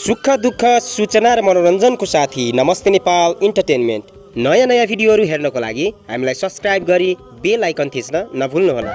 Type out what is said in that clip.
सुख दुःख सूचना र मनोरञ्जनको साथी नमस्ते नेपाल इन्टरटेनमेन्ट नयाँ नयाँ भिडियोहरू हेर्नको लागि हामीलाई सब्सक्राइब गरी बेल आइकन थिच्न नभुल्नुहोला।